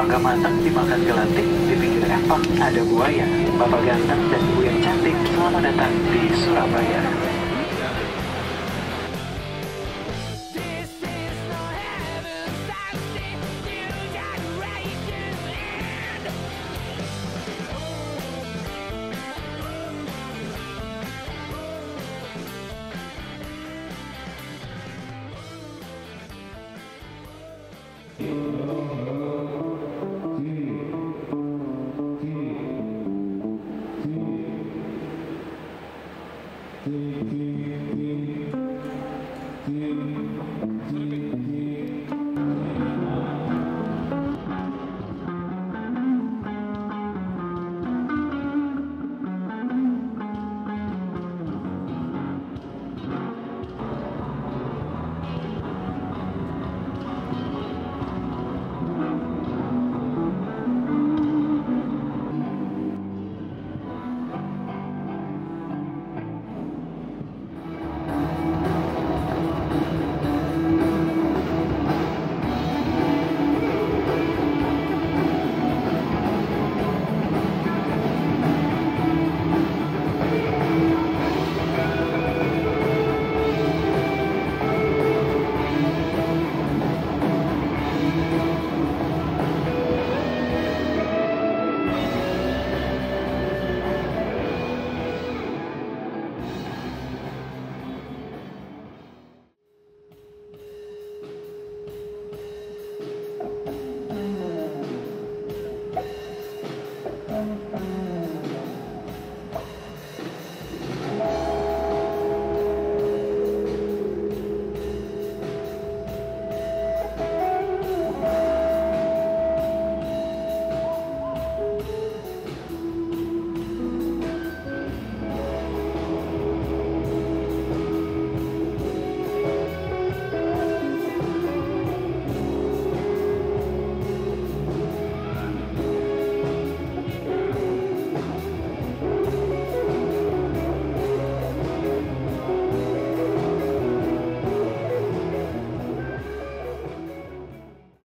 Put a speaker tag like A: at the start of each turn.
A: mangga matang dimakan gelatik, di pinggir empang eh, ada buaya. Bapak ganteng dan ibu yang cantik, selamat datang di Surabaya.
B: Thank you.